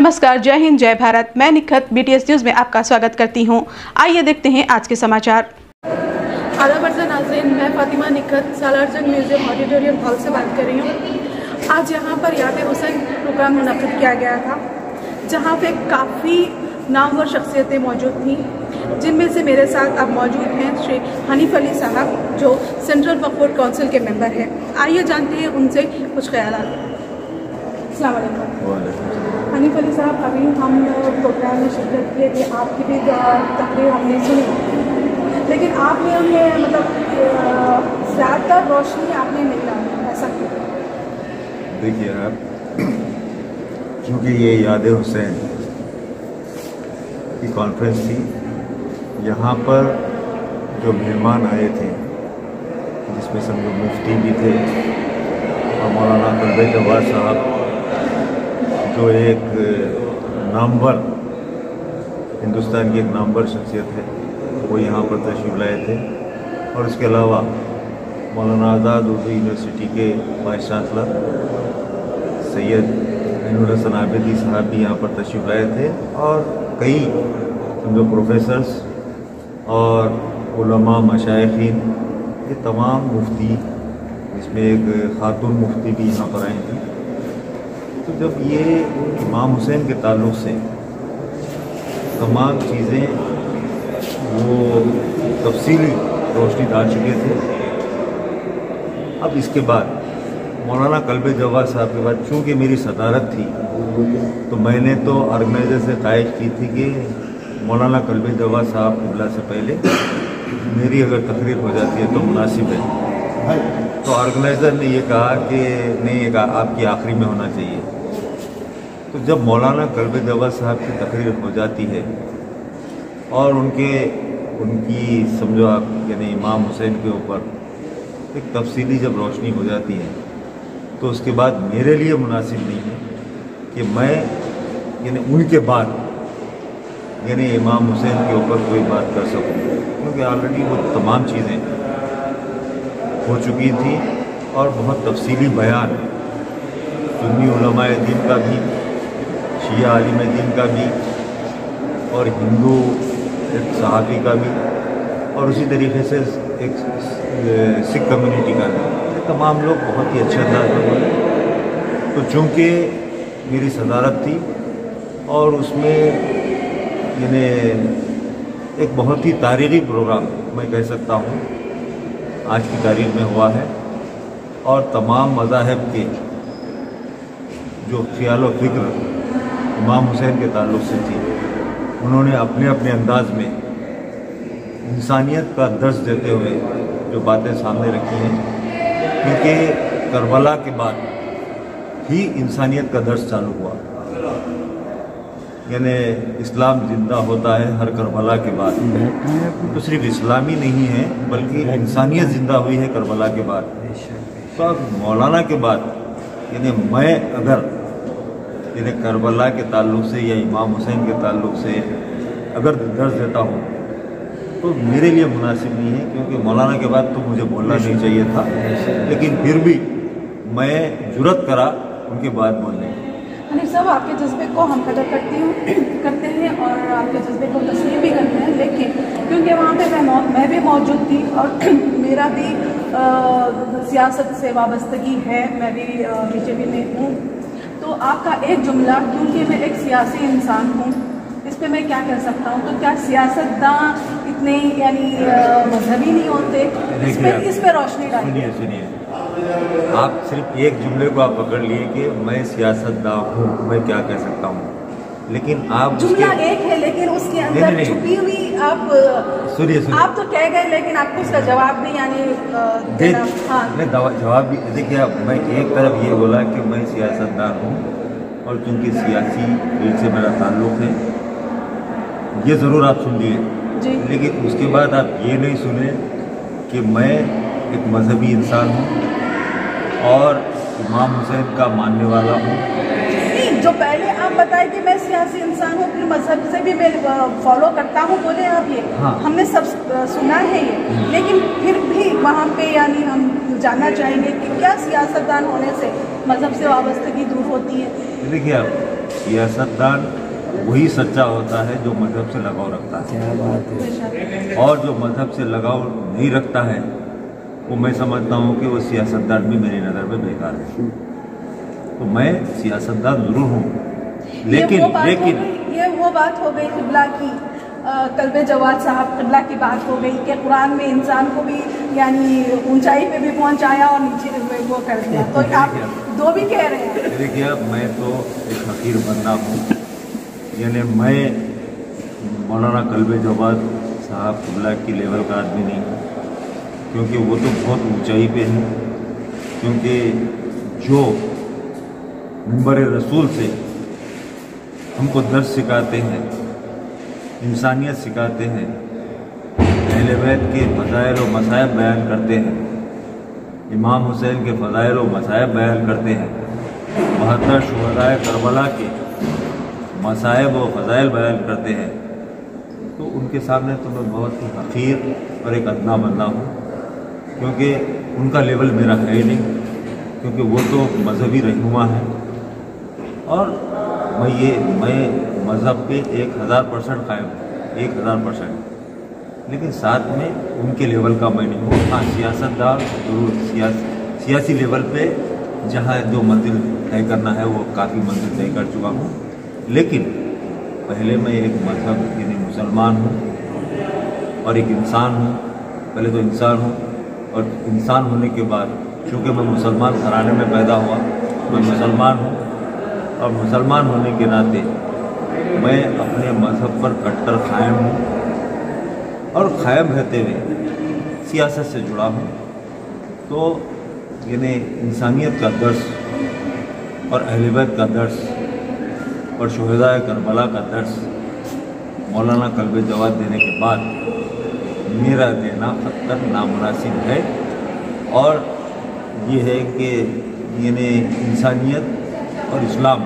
نمسکار، جے ہند، جے بھارت، میں Nikhat B T S news میں آپ کا سواگت کرتی ہوں۔ آئیے دیکھتے ہیں آج کے سماچار۔ آدھا برسہ ناظرین، میں فاطمہ نکھت، سالار جنگ میوزیم آڈیٹوریم ہال سے بات کر رہی ہوں۔ آج یہاں پر یاد حسین پروگرام منعقد کیا گیا تھا، جہاں پہ کافی نامور شخصیتیں موجود تھیں، جن میں سے میرے ساتھ اب موجود ہیں شری حنیف علی صاحب، جو سینٹرل وقف کونسل کے ممبر ہیں۔ آئیے جانتے ہیں ان سے کچھ خیالات۔ السلام علیکم۔ حنیف علی صاحب ابھی ہم پروگرام میں شرکت کیے تھے آپ کی بھی تقریر ہم نے سنی۔ لیکن آپ نے ہمیں مطلب زیادہ تر روشنی آپ نے نہیں ڈالی ایسا دیکھیے آپ چونکہ یہ یاد حسین کی کانفرنس تھی یہاں پر جو مہمان آئے تھے جس میں سمجھو مفتی بھی تھے اور مولانا کربے نواز صاحب جو ایک نامور، ہندوستان کی ایک نامور شخصیت ہے، وہ یہاں پر تشریف لائے تھے۔ اور اس کے علاوہ مولانا آزاد اردو یونیورسٹی کے وائس چانسلر، سید الحسن عابدی صاحب بھی یہاں پر تشریف لائے تھے۔ اور کئی سمجھو پروفیسرس اور علماء، مشائقین، یہ تمام مفتی، اس میں ایک خاتون مفتی بھی یہاں پر آئی تھیں تو جب یہ امام حسین کے تعلق سے تمام چیزیں وہ تفصیلی روشنی ڈال چکے تھے اب اس کے بعد مولانا قلب جواد صاحب کے بعد چونکہ میری صدارت تھی تو میں نے تو آرگنائزر سے خواہش کی تھی کہ مولانا قلب جواد صاحب قبلہ سے پہلے میری اگر تقریر ہو جاتی ہے تو مناسب ہے۔ تو آرگنائزر نے یہ کہا کہ نہیں یہ کہا آپ کی آخری میں ہونا چاہیے۔ تو جب مولانا کلب جوا صاحب کی تقریر ہو جاتی ہے اور ان کے ان کی سمجھو آپ یعنی امام حسین کے اوپر ایک تفصیلی جب روشنی ہو جاتی ہے تو اس کے بعد میرے لیے مناسب نہیں ہے کہ میں یعنی ان کے بعد یعنی امام حسین کے اوپر کوئی بات کر سکوں کیونکہ آلریڈی وہ تمام چیزیں ہو چکی تھیں اور بہت تفصیلی بیان سنی علماء دین کا بھی شیعہ عالم دین کا بھی اور ہندو، ایک صحابی کا بھی اور اسی طریقے سے ایک سکھ کمیونٹی کا بھی۔ تمام لوگ بہت ہی اچھے انداز میں بولے تو چونکہ میری صدارت تھی اور اس میں یعنی ایک بہت ہی تاریخی پروگرام میں کہہ سکتا ہوں، آج کی تاریخ میں ہوا ہے۔ اور تمام مذاہب کے جو خیال و فکر امام حسین کے تعلق سے تھی۔ انہوں نے اپنے اپنے انداز میں انسانیت کا درس دیتے ہوئے جو باتیں سامنے رکھی ہیں، کیونکہ کربلا کے بعد ہی انسانیت کا درس چالو ہوا۔ یعنی اسلام زندہ ہوتا ہے ہر کربلا کے بعد۔ تو صرف اسلامی نہیں ہے، بلکہ انسانیت زندہ ہوئی ہے کربلا کے بعد۔ تو مولانا کے بعد یعنی میں اگر یعنی کربلا کے تعلق سے یا امام حسین کے تعلق سے اگر درس دیتا ہوں تو میرے لیے مناسب نہیں ہے کیونکہ مولانا کے بعد تو مجھے بولنا نہیں چاہیے تھا۔ لیکن پھر بھی میں جرت کرا ان کے بعد بولنے کی۔ حنیف صاحب آپ کے جذبے کو ہم قدر کرتی ہوں کرتے ہیں اور آپ کے جذبے کو تسلیم بھی کرتے ہیں لیکن کیونکہ وہاں پہ میں میں بھی موجود تھی اور میرا بھی سیاست سے وابستگی ہے میں بھی بی جے پی میں ہوں۔ تو آپ کا ایک جملہ کیونکہ میں ایک سیاسی انسان ہوں اس پہ میں کیا کہہ سکتا ہوں؟ تو کیا سیاست داں اتنے یعنی مذہبی نہیں ہوتے؟ اس پہ روشنی ڈالیے سنیے آپ صرف ایک جملے کو آپ پکڑ لیے کہ میں سیاست داں ہوں میں کیا کہہ سکتا ہوں؟ لیکن آپ جملہ ایک ہے لیکن اس کے اندر چھپی ہوئی آپ سنیے سنیے۔ آپ تو کہہ گئے لیکن آپ کو اس کا جواب بھی یعنی میں جی، ہاں۔ جواب بھی دیکھیے میں ایک طرف یہ بولا کہ میں سیاست دار ہوں اور چونکہ سیاسی فیلڈ سے میرا تعلق ہے یہ ضرور آپ سن لیے جی۔ لیکن اس کے بعد آپ یہ نہیں سنیں کہ میں ایک مذہبی انسان ہوں اور امام حسین کا ماننے والا ہوں۔ جو پہلے آپ بتائے کہ میں سیاسی انسان ہوں اپنے مذہب سے بھی میں فالو کرتا ہوں بولے آپ یہ؟ ہاں۔ ہم نے سب سنا ہے یہ۔ ہاں۔ لیکن پھر بھی وہاں پہ یعنی ہم جاننا چاہیں گے کہ کیا سیاستدان ہونے سے مذہب سے وابستگی دور ہوتی ہے۔ دیکھیے آپ سیاستدان وہی سچا ہوتا ہے جو مذہب سے لگاؤ رکھتا ہے؟ اور جو مذہب سے لگاؤ نہیں رکھتا ہے وہ میں سمجھتا ہوں کہ وہ سیاستدان بھی میری نظر میں بیکار ہے۔ تو میں سیاست دان ضرور ہوں۔ لیکن لیکن یہ وہ بات ہو گئی قبلہ کی قلب جواد صاحب قبلہ کی بات ہو گئی کہ قرآن میں انسان کو بھی یعنی اونچائی پہ بھی پہنچایا اور نیچے وہ کر دیا۔ تو آپ دو بھی کہہ رہے ہیں۔ دیکھیے میں تو ایک فقیر بندہ ہوں۔ یعنی میں مولانا قلب جواد صاحب قبلہ کی لیول کا آدمی نہیں کیونکہ وہ تو بہت اونچائی پہ ہیں۔ کیونکہ جو ممبر رسول سے ہم کو درس سکھاتے ہیں، انسانیت سکھاتے ہیں، اہل بیت کے فضائل و مصائب بیان کرتے ہیں، امام حسین کے فضائل و مصائب بیان کرتے ہیں بہتر شہدائے کربلا کے مصائب و فضائل بیان کرتے ہیں۔ تو ان کے سامنے تو میں بہت ہی حقیر اور ایک ادنا بندہ ہوں، کیونکہ ان کا لیول میرا ہے ہی نہیں، کیونکہ وہ تو مذہبی رہنما ہیں۔ اور میں یہ میں مذہب پہ ایک ہزار پرسنٹ قائم ہوں، ایک ہزار پرسنٹ لیکن ساتھ میں ان کے لیول کا میں نہیں ہوں۔ ہاں سیاست دار ضرور سیاسی سیاسی لیول پہ جہاں جو منزل طے کرنا ہے، وہ کافی منزل طے کر چکا ہوں۔ لیکن پہلے میں ایک مذہب یعنی مسلمان ہوں اور ایک انسان ہوں۔ پہلے تو انسان ہوں اور انسان ہونے کے بعد، چونکہ میں مسلمان سرانے میں پیدا ہوا، میں مسلمان ہوں۔ اور مسلمان ہونے کے ناطے میں اپنے مذہب پر کٹر قائم ہوں اور قائم رہتے ہوئے سیاست سے جڑا ہوں۔ تو یعنی انسانیت کا درس اور اہل بیت کا درس اور شہدہ کربلا کا درس مولانا قلب جواب دینے کے بعد میرا دینا حد تک نامناسب ہے اور یہ ہے کہ یعنی انسانیت اور اسلام۔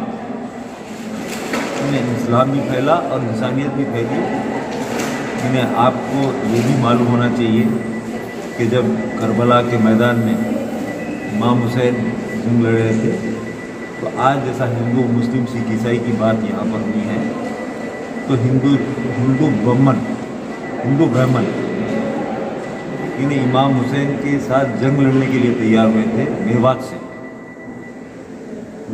انہیں اسلام بھی پھیلا اور انسانیت بھی پھیلی۔ انہیں آپ کو یہ بھی معلوم ہونا چاہیے کہ جب کربلا کے میدان میں امام حسین جنگ لڑ رہے تھے، تو آج جیسا ہندو مسلم سکھ عیسائی کی بات یہاں پر ہوئی ہے، تو ہندو ہندو برہمن ہندو برہمن انہیں امام حسین کے ساتھ جنگ لڑنے کے لیے تیار ہوئے تھے، میوات سے۔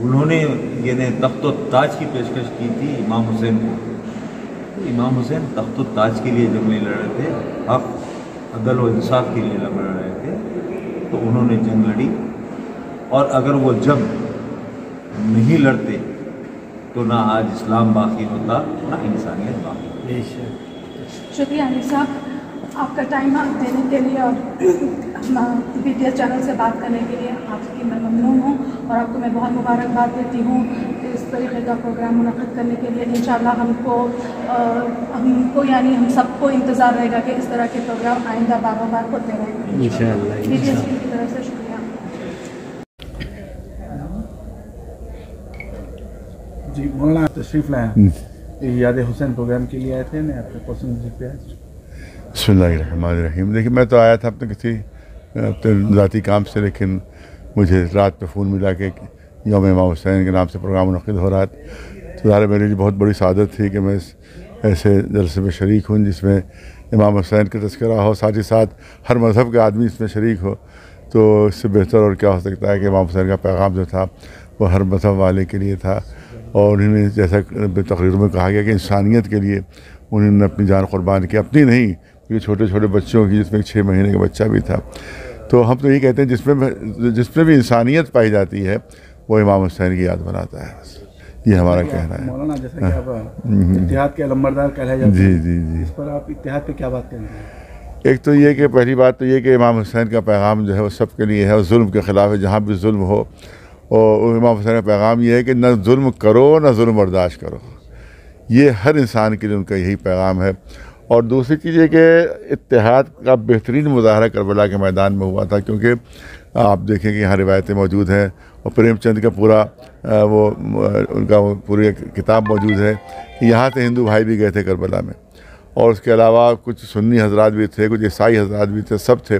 انہوں نے یعنی تخت و تاج کی پیشکش کی تھی امام حسین کو۔ امام حسین تخت و تاج کے لیے جب نہیں لڑ رہے تھے حق عدل و انصاف کے لیے لڑ رہے تھے تو انہوں نے جنگ لڑی۔ اور اگر وہ جنگ نہیں لڑتے تو نہ آج اسلام باقی ہوتا نہ انسانیت باقی۔ شکریہ صاحب آپ کا ٹائم دینے کے لیے اور بی ٹی ایس چینل سے بات کرنے کے لیے آپ کی میں ممنون ہوں اور آپ کو میں بہت مبارکباد دیتی ہوں اس طریقے کا پروگرام منعقد کرنے کے لیے۔ انشاءاللہ ہم کو ہم کو یعنی ہم سب کو انتظار رہے گا کہ اس طرح کے پروگرام آئندہ بار بار ہوتے رہیں۔ گے ٹی ایس کی طرف سے شکریہ۔ جی مولانا تشریف لائیں یاد حسین پروگرام کے لیے آئے تھے نا آپ کے بسم اللہ الرحمن الرحیم۔ دیکھیے میں تو آیا تھا اپنے کسی اپنے ذاتی کام سے، لیکن مجھے رات پہ فون ملا کہ یوم امام حسین کے نام سے پروگرام منعقد ہو رہا ہے۔ تو ظاہر میرے لیے بہت بڑی سعادت تھی کہ میں اس ایسے جلسے میں شریک ہوں جس میں امام حسین کا تذکرہ ہو، ساتھ ہی ساتھ ہر مذہب کے آدمی اس میں شریک ہو۔ تو اس سے بہتر اور کیا ہو سکتا ہے کہ امام حسین کا پیغام جو تھا، وہ ہر مذہب والے کے لیے تھا۔ اور انہوں نے جیسا تقریر میں کہا گیا کہ انسانیت کے لیے انہوں نے اپنی جان قربان کی، اپنی نہیں کیونکہ چھوٹے چھوٹے بچوں کی جس میں ایک چھ مہینے کا بچہ بھی تھا۔ تو ہم تو یہ کہتے ہیں جس میں جس میں بھی انسانیت پائی جاتی ہے وہ امام حسین کی یاد بناتا ہے۔ یہ ہمارا کہنا ہے۔ ہاں۔ جی جی جی۔ اس پر آپ اتحاد پہ کیا بات ایک تو یہ کہ پہلی بات تو یہ کہ امام حسین کا پیغام جو ہے وہ سب کے لیے ہے اور ظلم کے خلاف ہے جہاں بھی ظلم ہو۔ اور امام حسین کا پیغام یہ ہے کہ نہ ظلم کرو نہ ظلم برداشت کرو۔ یہ ہر انسان کے لیے ان کا یہی پیغام ہے۔ اور دوسری چیز یہ کہ اتحاد کا بہترین مظاہرہ کربلا کے میدان میں ہوا تھا کیونکہ آپ دیکھیں کہ یہاں روایتیں موجود ہیں اور پریم چند کا پورا وہ، ان کا پوری کتاب موجود ہے یہاں سے ہندو بھائی بھی گئے تھے کربلا میں اور اس کے علاوہ کچھ سنی حضرات بھی تھے، کچھ عیسائی حضرات بھی تھے، سب تھے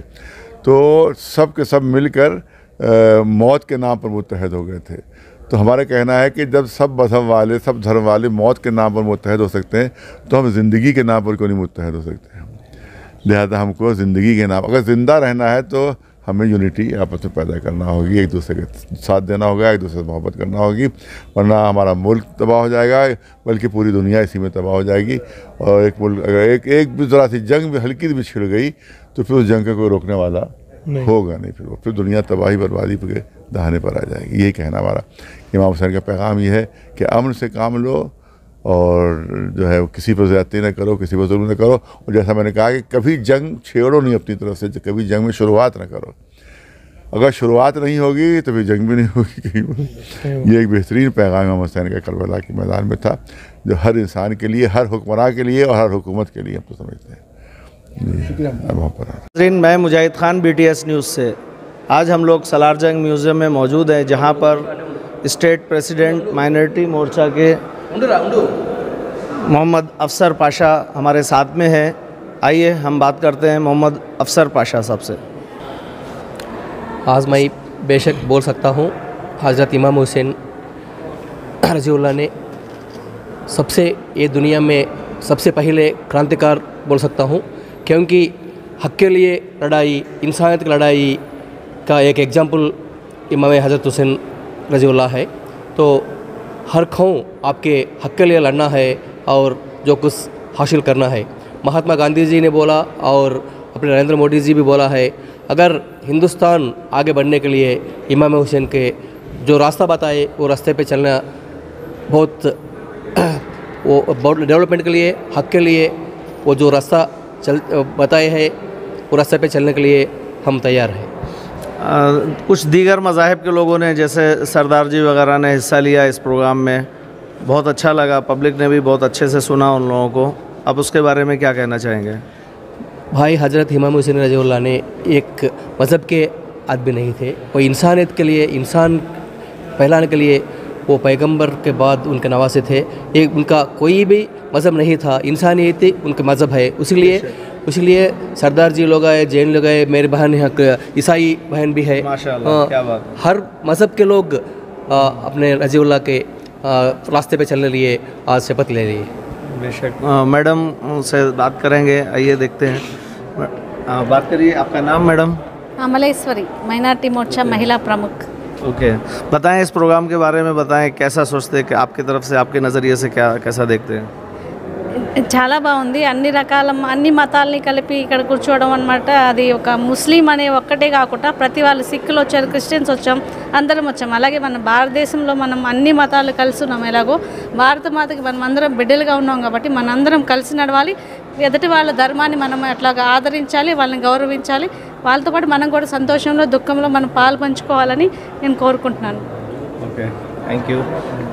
تو سب کے سب مل کر موت کے نام پر متحد ہو گئے تھے۔ تو ہمارا کہنا ہے کہ جب سب مذہب والے سب دھرم والے موت کے نام پر متحد ہو سکتے ہیں تو ہم زندگی کے نام پر کیوں نہیں متحد ہو سکتے ہیں لہذا ہم کو زندگی کے نام اگر زندہ رہنا ہے تو ہمیں یونٹی آپس میں پیدا کرنا ہوگی ایک دوسرے کے ساتھ دینا ہوگا ایک دوسرے سے محبت کرنا ہوگی ورنہ ہمارا ملک تباہ ہو جائے گا بلکہ پوری دنیا اسی میں تباہ ہو جائے گی۔ اور ایک ملک اگر ایک ایک بھی ذرا سی جنگ بھی ہلکی بھی چھڑ گئی تو پھر اس جنگ کا کوئی روکنے والا ہوگا نہیں پھر وہ پھر دنیا تباہی بربادی پہ دہانے پر آ جائے گی یہی کہنا ہمارا امام حسین کا پیغام یہ ہے کہ امن سے کام لو اور جو ہے کسی پر زیادتی نہ کرو کسی پر ظلم نہ کرو۔ اور جیسا میں نے کہا کہ کبھی جنگ چھیڑو نہیں اپنی طرف سے کبھی جنگ میں شروعات نہ کرو۔ اگر شروعات نہیں ہوگی تو پھر جنگ بھی نہیں ہوگی۔ کہیں یہ ایک بہترین پیغام امام حسین کا کربلا کے میدان میں تھا جو ہر انسان کے لیے ہر حکمراں کے لیے اور ہر حکومت کے لیے ہم تو سمجھتے ہیں۔ جی ناظرین میں Mujahid Khan B T S news سے۔ آج ہم لوگ سلار جنگ میوزیم میں موجود ہیں، جہاں پر اسٹیٹ پریسیڈنٹ مائنرٹی مورچہ کے محمد افسر پاشا ہمارے ساتھ میں ہے آئیے ہم بات کرتے ہیں محمد افسر پاشا صاحب سے۔ آج میں بے شک بول سکتا ہوں، حضرت امام حسین رضی اللہ نے سب سے یہ دنیا میں سب سے پہلے کرانتیکار بول سکتا ہوں، کیونکہ حق کے لیے لڑائی، انسانیت کی لڑائی کا ایک ایگزامپل امام حضرت حسین رضی اللہ ہے۔ تو ہر کھوں آپ کے حق کے لیے لڑنا ہے اور جو کچھ حاصل کرنا ہے۔ مہاتما گاندھی جی نے بولا اور اپنے نریندر مودی جی بھی بولا ہے، اگر ہندوستان آگے بڑھنے کے لیے امام حسین کے جو راستہ بتائے، وہ راستے پہ چلنا بہت وہ ڈیولپمنٹ کے لیے، حق کے لیے وہ جو راستہ چل بتائے ہے، وہ راستے پہ چلنے کے لیے ہم تیار ہیں۔ کچھ دیگر مذاہب کے لوگوں نے جیسے سردار جی وغیرہ نے حصہ لیا اس پروگرام میں۔ بہت اچھا لگا پبلک نے بھی بہت اچھے سے سنا ان لوگوں کو۔ اب اس کے بارے میں کیا کہنا چاہیں گے؟ بھائی حضرت امام حسین رضی اللہ نے ایک مذہب کے آدمی نہیں تھے۔ وہ انسانیت کے لیے انسان پھیلانے کے لیے وہ پیغمبر کے بعد ان کے نواسے تھے۔ ایک ان کا کوئی بھی مذہب نہیں تھا۔ انسانیت ان کا مذہب ہے۔ اسی لیے اسی لیے سردار جی لوگ آئے جین لوگ آئے میرے بہن عیسائی بہن بھی ہے۔ ہر مذہب کے لوگ اپنے رضی اللہ کے راستے پہ چلنے لیے آج شپت لے لیے۔ بے شک۔ میڈم سے بات کریں گے آئیے دیکھتے ہیں۔ بات کریے آپ کا نام میڈم؟ املیشوری مائنارٹی مورچہ مہیلا پرمکھ۔ اوکے۔ بتائیں اس پروگرام کے بارے میں بتائیں کیسا سوچتے کہ آپ کی طرف سے آپ کے نظریے سے کیا کیسا دیکھتے ہیں؟ చాలా బాగుంది. అన్ని రకాల అన్ని మతాలని కలిపి ఇక్కడ కూర్చోవడం అనమాట అది ఒక ముస్లిం అనే ఒక్కటే కాకుండా ప్రతి వాళ్ళు సిక్కులు వచ్చారు క్రిస్టియన్స్ వచ్చాం అందరం వచ్చాం. అలాగే మన భారతదేశంలో మనం అన్ని మతాలు కలిసి ఉన్నాం. ఎలాగో భారత మాతకి మనం అందరం బిడ్డలుగా ఉన్నాం కాబట్టి మనందరం కలిసి నడవాలి. ఎదుటి వాళ్ళ ధర్మాన్ని మనం అట్లా ఆదరించాలి వాళ్ళని గౌరవించాలి. వాళ్ళతో పాటు మనం కూడా సంతోషంలో దుఃఖంలో మనం పాలు పంచుకోవాలని నేను కోరుకుంటున్నాను. Okay. Thank you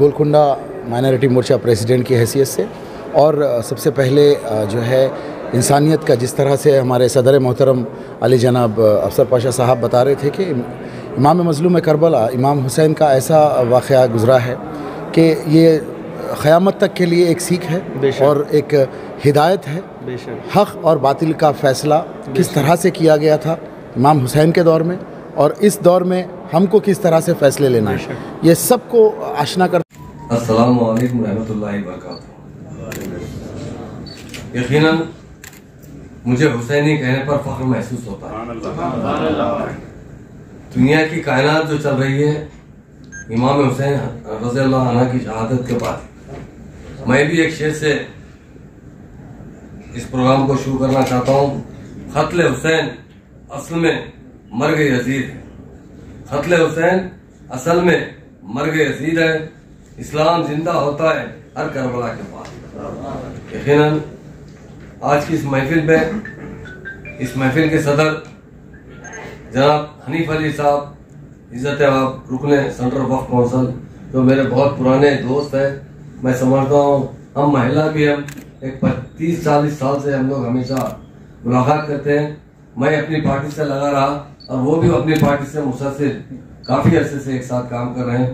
Golconda minority Morcha president کی حیثیت سے اور سب سے پہلے جو ہے انسانیت کا جس طرح سے ہمارے صدر محترم علی جناب افسر پاشا صاحب بتا رہے تھے کہ امام مظلوم کربلا امام حسین کا ایسا واقعہ گزرا ہے کہ یہ قیامت تک کے لیے ایک سیکھ ہے اور ایک ہدایت ہے۔ حق اور باطل کا فیصلہ کس طرح سے کیا گیا تھا؟ امام حسین کے دور میں اور اس دور میں ہم کو کس طرح سے فیصلے لینا ہے؟ یہ سب کو آشنا کرتا السلام علیکم رحمۃ اللہ وبرکاتہ۔ یقیناً مجھے حسینی کہنے پر فخر محسوس ہوتا ہے۔ دنیا کی کائنات جو چل رہی ہے امام حسین رضی اللہ عنہ کی شہادت کے بعد۔ میں بھی ایک شعر سے اس پروگرام کو شروع کرنا چاہتا ہوں۔ خطل حسین اصل میں مر گئی عزیز ہے۔ خطل حسین اصل میں مر گئی عزیز ہے۔ اسلام زندہ ہوتا ہے ہر کربلا کے بعد یقیناً آج کی اس محفل میں، اس محفل کے صدر جناب حنیف علی صاحب، عزت آپ رکن سینٹر وقف کونسل، جو میرے بہت پرانے دوست ہیں، میں سمجھتا ہوں ہم مہیلا بھی ہم ایک پچیس چالیس سال سے ہم لوگ ہمیشہ ملاقات کرتے ہیں۔ میں اپنی پارٹی سے لگا رہا اور وہ بھی اپنی پارٹی سے مسلسل کافی عرصے سے ایک ساتھ کام کر رہے ہیں۔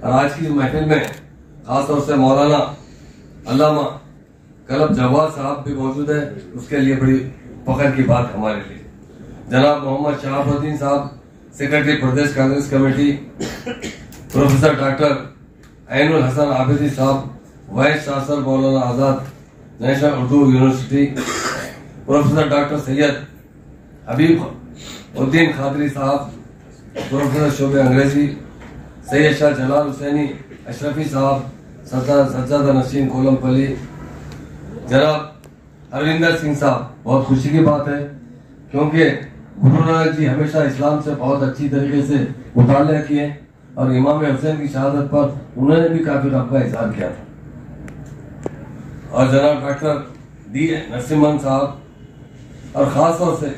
اور آج کی محفل میں خاص طور سے مولانا علامہ کلب جواد صاحب بھی موجود ہے اس کے لیے بڑی فخر کی بات ہمارے لیے۔ جناب محمد شہاب الدین صاحب، secretary Pradesh Congress committee, professor doctor Ain Ulhasan Abidi صاحب، vice chancellor Maulana Azad national Urdu university, professor doctor Syed Habib Uddin Qadri صاحب، پروفیسر شعبے انگریزی سید شاہ جلال حسینی، اشرفی صاحب سجادہ نشین کولم پلی، جناب اروندر سنگھ صاحب، بہت خوشی کی بات ہے، کیونکہ گرو نانک جی ہمیشہ اسلام سے بہت اچھی طریقے سے مطالعہ کیے اور امام حسین کی شہادت پر انہوں نے بھی کافی رب کا اظہار کیا تھا۔ اور جناب ڈاکٹر دی نرسمن صاحب، اور خاص طور سے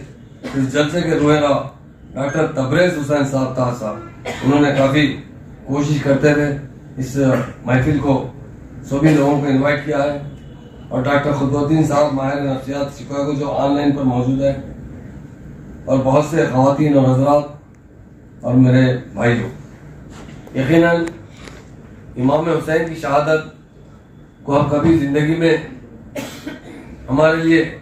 اس جلسے کے روحرا ڈاکٹر تبریز حسین صاحب تاہ صاحب، انہوں نے کافی کوشش کرتے ہوئے اس محفل کو سبھی لوگوں کو انوائٹ کیا ہے۔ اور ڈاکٹر خدوتین صاحب ماہر نفسیات شکاگو جو آن لائن پر موجود ہے اور بہت سے خواتین اور حضرات اور میرے بھائی لوگ۔ یقیناً امام حسین کی شہادت کو ہم کبھی زندگی میں ہمارے لیے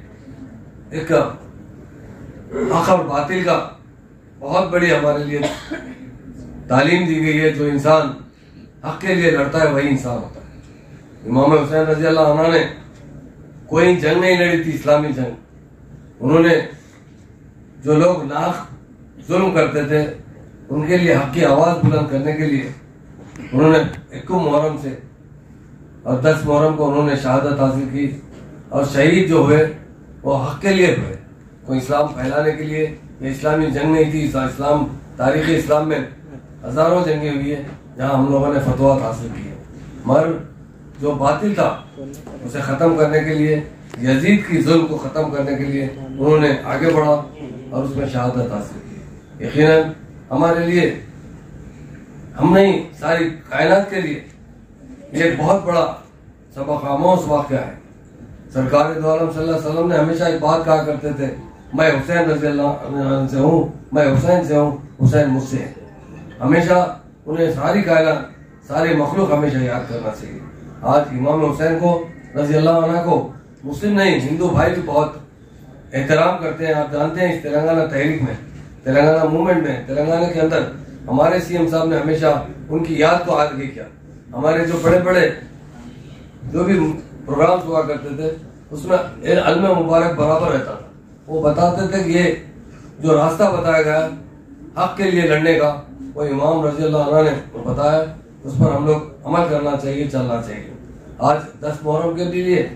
ایک حق اور باطل کا بہت بڑی ہمارے لیے تعلیم دی گئی ہے جو انسان حق کے لیے لڑتا ہے، وہی انسان ہوتا ہے۔ امام حسین رضی اللہ عنہ نے کوئی جنگ نہیں لڑی تھی، اسلامی جنگ۔ انہوں نے جو لوگ لاکھ ظلم کرتے تھے، ان کے لیے حق کی آواز بلند کرنے کے لیے انہوں نے اکو محرم سے اور دس محرم کو انہوں نے شہادت حاصل کی اور شہید جو ہوئے، وہ حق کے لیے ہوئے۔ کوئی اسلام پھیلانے کے لیے یہ اسلامی جنگ نہیں تھی، اسلام تاریخ اسلام میں ہزاروں جنگیں ہوئی ہیں جہاں ہم لوگوں نے فتوات حاصل کی ہے مگر جو باطل تھا، اسے ختم کرنے کے لیے، یزید کی ظلم کو ختم کرنے کے لیے انہوں نے آگے بڑھا اور اس میں شہادت حاصل کی۔ یقیناً ہمارے لیے، ہم نہیں، ساری کائنات کے لیے یہ ایک بہت بڑا سبق آموز واقعہ ہے۔ سرکار دو عالم صلی اللہ علیہ وسلم نے ہمیشہ ایک بات کہا کرتے تھے، میں حسین رضی اللہ عنہ سے ہوں، میں حسین سے ہوں، حسین مجھ سے ہے۔ ہمیشہ انہیں ساری کائنات سارے مخلوق ہمیشہ یاد کرنا چاہیے۔ آج امام حسین کو، رضی اللہ عنہ کو، مسلم نہیں، ہندو بھائی بھی بہت احترام کرتے ہیں۔ آپ جانتے ہیں، اس تلنگانہ تحریک میں، تلنگانہ موومنٹ میں، تلنگانہ کے اندر ہمارے سی ایم صاحب نے ہمیشہ ان کی یاد کو آگے کیا۔ ہمارے جو بڑے بڑے جو بھی پروگرامز ہوا کرتے تھے، اس میں علم مبارک برابر رہتا تھا۔ وہ بتاتے تھے کہ یہ جو راستہ بتایا گیا، حق کے لیے لڑنے کا وہ امام رضی اللہ عنہ نے بتایا اس پر ہم لوگ عمل کرنا چاہیے، چلنا چاہیے۔ آج دس محرم کے لیے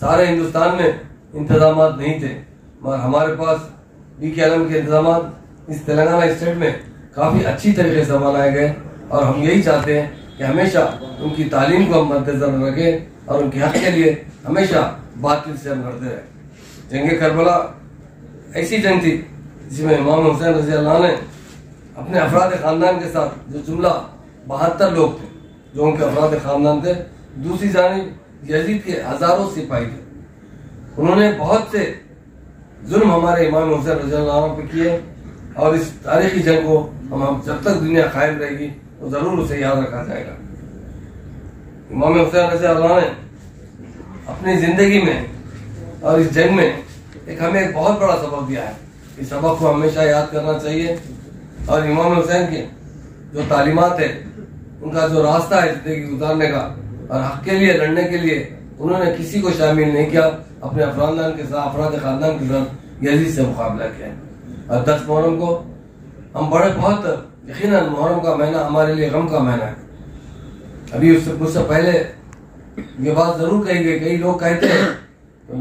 سارے ہندوستان میں انتظامات نہیں تھے۔ مگر ہمارے پاس بی کے علم کے انتظامات اس تلنگانہ اسٹیٹ میں کافی اچھی طریقے سے بنائے گئے۔ اور ہم یہی چاہتے ہیں کہ ہمیشہ ان کی تعلیم کو ہم مد رکھیں اور ان کے حق کے لیے ہمیشہ باطل سے ہم لڑتے رہے جنگ کربلا ایسی جنگ تھی جس میں امام حسین رضی اللہ نے اپنے افراد خاندان کے ساتھ، جو جملہ بہتر لوگ تھے، جو ان کے افراد خاندان تھے، دوسری جانب یزید کے ہزاروں سپاہی تھے۔ انہوں نے بہت سے ظلم ہمارے امام حسین رضی اللہ عنہ پہ کیے اور اس تاریخی جنگ کو ہم جب تک دنیا قائم رہے گی تو ضرور اسے یاد رکھا جائے گا۔ امام حسین رضی اللہ نے اپنی زندگی میں اور اس جنگ میں ایک ہمیں ایک بہت بڑا سبق دیا ہے۔ اس سبق کو ہمیشہ یاد کرنا چاہیے۔ اور امام حسین کی جو تعلیمات ہے ان کا جو راستہ ہے زندگی گزارنے کا اور حق کے لیے، لڑنے کے لیے، انہوں نے کسی کو شامل نہیں کیا۔ اپنے افراندان کے ساتھ، افراد خاندان کے ساتھ یزید سے مقابلہ کیا۔ اور دس محرم کو ہم بڑے بہت یقیناً محرم کا مہینہ ہمارے لیے غم کا مہینہ ہے۔ ابھی اس سے مجھ سے پہلے یہ بات ضرور کہی گئی، کئی لوگ کہتے ہیں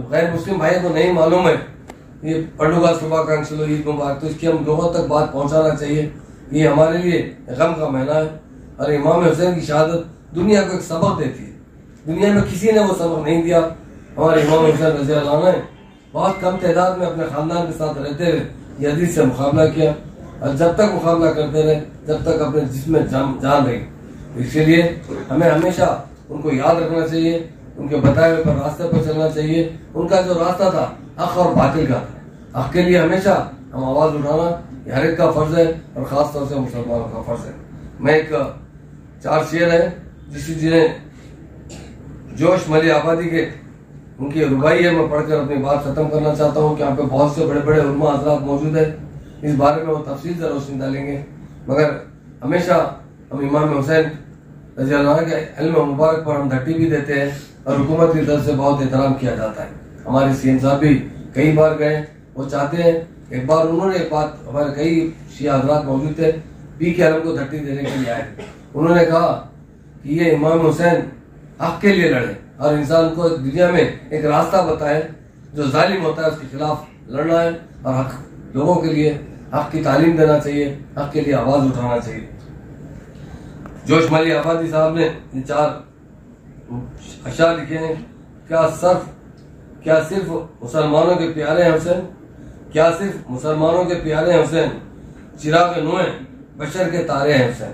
غیر مسلم بھائی کو نہیں معلوم ہے۔ یہ پڑھو گا صبح کا انشل عید مبارک، تو اس کی ہم لوگوں تک بات پہنچانا چاہیے۔ یہ ہمارے لیے غم کا مہینہ ہے۔ اور امام حسین کی شہادت دنیا کو ایک سبق دیتی ہے۔ دنیا میں کسی نے وہ سبق نہیں دیا۔ ہمارے امام حسین رضی اللہ نے بہت کم تعداد میں اپنے خاندان کے ساتھ رہتے ہوئے یہ حدیث سے مقابلہ کیا۔ اور جب تک مقابلہ کرتے رہے، جب تک اپنے جسم میں جان جان رہی۔ اسی لیے ہمیں ہمیشہ ان کو یاد رکھنا چاہیے، ان کے بتائے ہوئے پر راستے پر چلنا چاہیے۔ ان کا جو راستہ تھا، حق اور باطل کا۔ تھا حق کے لیے ہمیشہ ہم آواز اٹھانا یہ ہر ایک کا فرض ہے اور خاص طور سے مسلمانوں کا فرض ہے۔ میں ایک چار شعر ہے جس جنہیں جوش ملی آبادی کے ان کی ربائی ہے۔ میں پڑھ کر اپنی بات ختم کرنا چاہتا ہوں کہ یہاں پہ بہت سے بڑے بڑے علماء حضرات موجود ہیں۔ اس بارے میں وہ تفصیل سے روشنی ڈالیں گے۔ مگر ہمیشہ ہم امام حسین رضی اللہ عنہ کے علم مبارک پر ہم دھٹی بھی دیتے ہیں اور حکومت کی طرف سے بہت احترام کیا جاتا ہے۔ ہمارے سی ایم صاحب بھی کئی بار گئے۔ وہ چاہتے ہیں ایک بار انہوں نے ایک بات ہمارے کئی شیعہ حضرات موجود تھے پی کے عالم کو دھٹی دینے کے لیے آئے۔ انہوں نے کہا کہ یہ امام حسین حق کے لیے لڑے اور انسان کو دنیا میں ایک راستہ بتائے جو ظالم ہوتا ہے، اس کے خلاف لڑنا ہے اور حق لوگوں کے لیے حق کی تعلیم دینا چاہیے، حق کے لیے آواز اٹھانا چاہیے۔ جوش مالی آبادی صاحب نے چار اشعار لکھے ہیں، کیا صرف کیا صرف مسلمانوں کے پیارے ہیں حسین؟ کیا صرف مسلمانوں کے پیارے ہیں حسین؟ چراغ نو بشر کے تارے ہیں حسین۔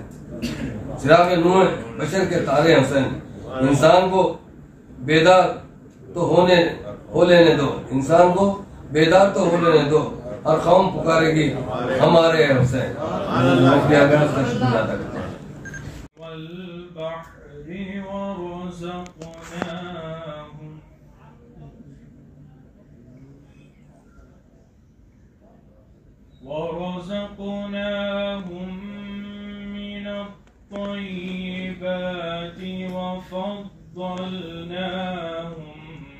چراغ نو بشر کے تارے ہیں حسین۔ انسان کو بیدار تو ہونے، ہو لینے دو۔ انسان کو بیدار تو ہو لینے دو۔ اور قوم پکارے گی۔ ہمارے ہیں حسین۔ والبحر ورزقنا ورزقناهم من الطيبات وفضلناهم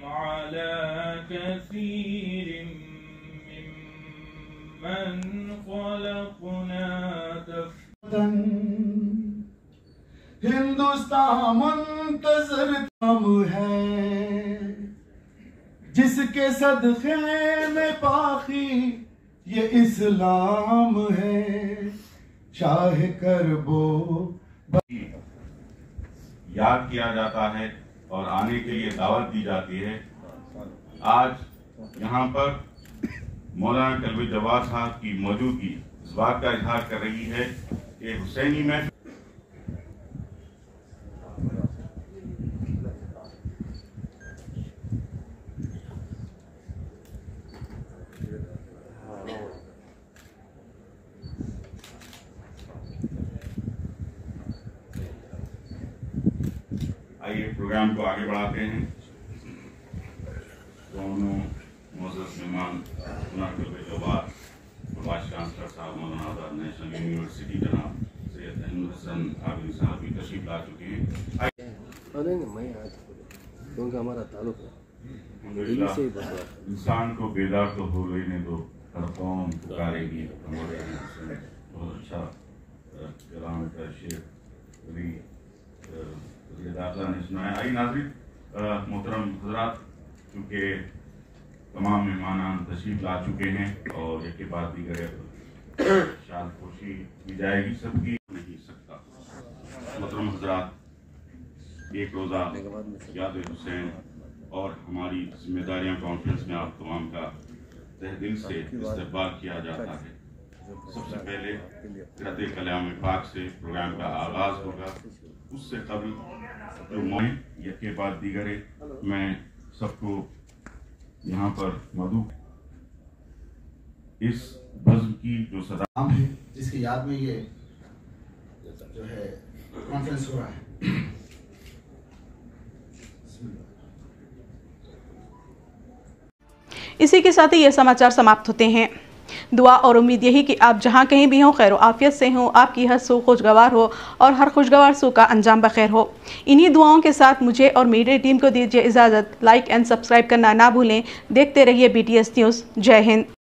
على كثير ممن خلقنا تفضيلا. ہندوستان منتظر کام ہے۔ جس کے صدقے میں پاخی یہ اسلام ہے۔ شاہ کربو۔ یاد کیا جاتا ہے اور آنے کے لیے دعوت دی جاتی ہے۔ آج یہاں پر مولانا کلوی جواد صاحب کی موجودگی اس بات کا اظہار کر رہی ہے کہ حسینی میں آئیے پروگرام کو آگے بڑھاتے ہیں۔ دونوں معزز مہمان منعقد جواب وائس چانسلر صاحب مولانا آزاد نیشنل یونیورسٹی جناب سید احمد حسن عابدی صاحب بھی تشریف لا چکے ہیں۔ نہیں میں کیونکہ ہمارا تعلق ہے۔ انسان کو بیدار تو ہو لینے دو ہر قوم پکارے گی۔ بہت اچھا کلام کا شعر ابھی یہ داخلہ نے سنایا آئی ناظرین محترم حضرات، چونکہ تمام مہمانان تشریف لا چکے ہیں اور ایک کے بعد دیگر شاد خوشی کی جائے گی، سب کی نہیں سکتا۔ محترم حضرات، ایک روزہ یاد حسین اور ہماری ذمہ داریاں کانفرنس میں آپ تمام کا تہ دل سے استقبال کیا جاتا ہے۔ سب سے پہلے قرت کلام پاک سے پروگرام کا آغاز ہوگا۔ اس سے قبل جو موئیں یکے بعد دیگرے میں سب کو یہاں پر مدعو اس بزم کی جو صدا ہے جس کے یاد میں یہ جو ہے کانفرنس ہو رہا ہے۔ اسی کے ساتھ یہ سماچار سماپت ہوتے ہیں۔ دعا اور امید یہی کہ آپ جہاں کہیں بھی ہوں، خیر و آفیت سے ہوں۔ آپ کی ہر سو خوشگوار ہو اور ہر خوشگوار سو کا انجام بخیر ہو۔ انہی دعاؤں کے ساتھ مجھے اور میڈیا ٹیم کو دیجیے اجازت۔ لائک اینڈ سبسکرائب کرنا نہ بھولیں۔ دیکھتے رہیے بی ٹی ایس نیوز جے ہند۔